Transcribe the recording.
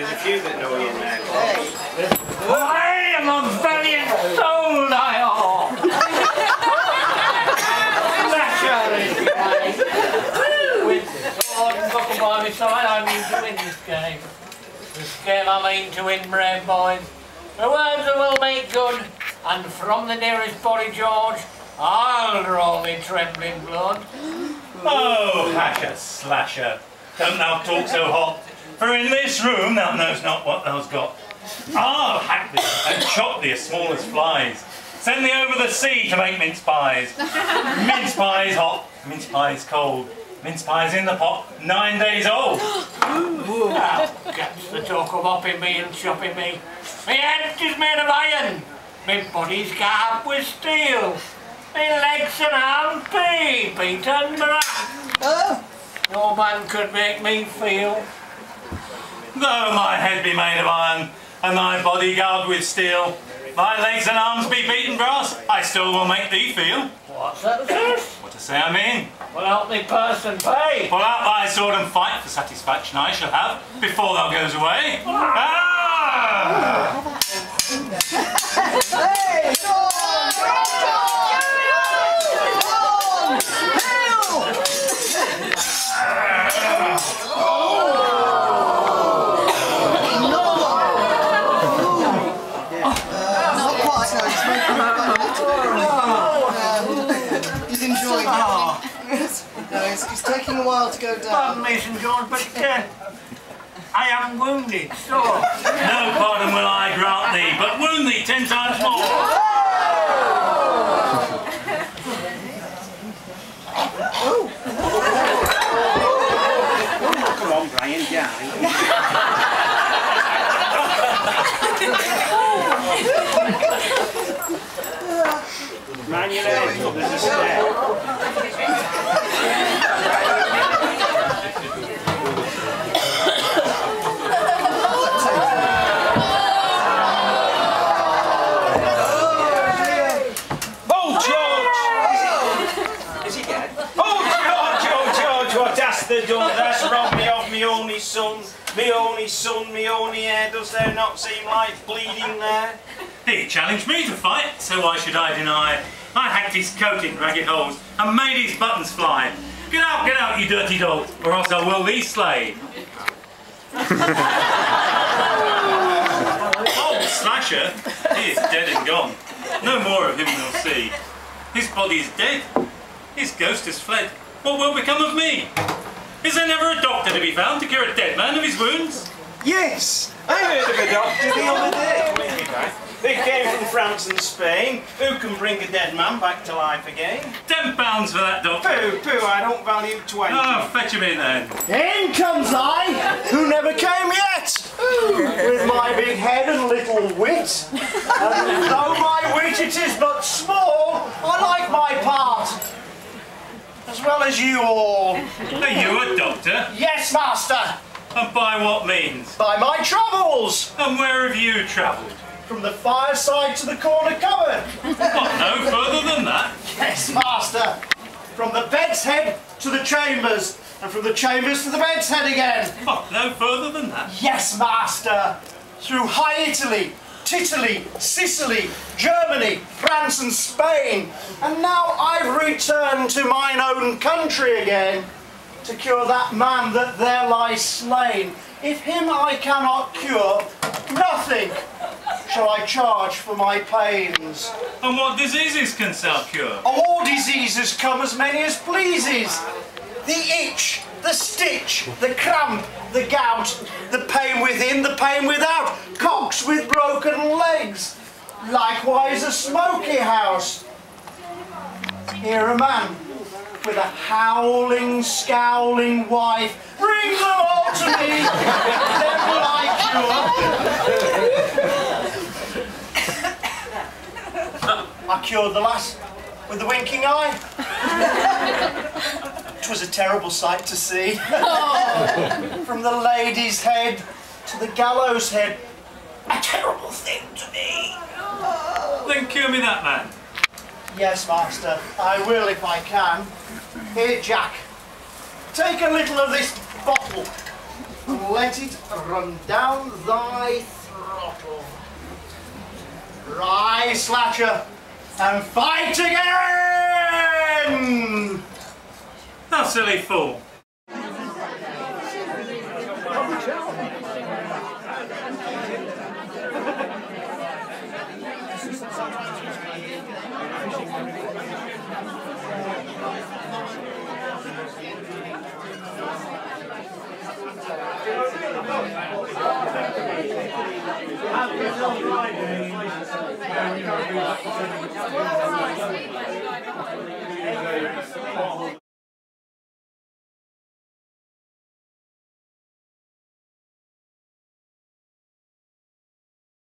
you that know your neck. I am a valiant soul, I are. Naturally, with sword and buckle by my side, I mean to win this game. This game I mean to win, brave boys. The words I will make good, and from the nearest body, George, I'll draw me trembling blood. Oh, Hasher Slasher, don't thou talk so hot, for in this room thou knows not what thou's got. I'll hack thee and chop thee as small as flies. Send thee over the sea to make mince pies. Mince pies hot, mince pies cold. Mince pies in the pot, nine days old. Now, gets the talk of hopping me and chopping me. My head is made of iron, my body's garb with steel. My legs and arms be beaten brass. Oh. No man could make me feel. Though my head be made of iron, and thy body garbed with steel, thy legs and arms be beaten brass, I still will make thee feel. What's that this? What to say I mean? Well, help me person pay. Pull out thy sword and fight for satisfaction I shall have before thou goes away. Ah! taking a while to go down. Pardon me, St. George, but uh, I am wounded, so. No pardon will I grant thee, but wound thee ten times more. Come on, Brian, Gary. Man your head, there's a step. Oh, George! Is he dead? Oh, George, George, what hast thou done? That's robbed me of me only son. Me only son, me only heir. Does there not seem life bleeding there? He challenged me to fight, so why should I deny? I hacked his coat in ragged holes and made his buttons fly. Get out, get out, you dirty dog, or else I will thee slay. Old Slasher, he is dead and gone. No more of him we'll see. His body is dead. His ghost has fled. What will become of me? Is there never a doctor to be found to cure a dead man of his wounds? Yes, I heard of a doctor the other day. They came from France and Spain. Who can bring a dead man back to life again? Ten pounds for that doctor. Pooh, pooh, I don't value twenty. Oh, fetch him in then. In comes I, who never came yet, with my big head and little wit. And though my wit it is but small, I like my part, as you all. Are you a doctor? Yes, master, And by what means? by my travels, And where have you travelled? from the fireside to the corner cupboard. What, no further than that? Yes, master, from the bed's head to the chambers, and from the chambers to the bed's head again. What, no further than that? Yes, master. Through High Italy, Titaly, Sicily, Germany, France and Spain. And now I've returned to mine own country again to cure that man that there lies slain. If him I cannot cure, nothing shall I charge for my pains. And what diseases can thou cure? All diseases come as many as pleases. The itch, the stitch, the cramp, the gout, the pain within, the pain without, cocks with broken legs, likewise a smoky house. Here a man with a howling, scowling wife, bring them all to me, then will I cure. I cured the lass with the winking eye. 'Twas a terrible sight to see. From the lady's head to the gallows head, a terrible thing to me. Then cure me that man. Yes, master, I will if I can. Here, Jack, take a little of this bottle. And let it run down thy throttle. Rise, Slasher, and fight again! Thou silly fool.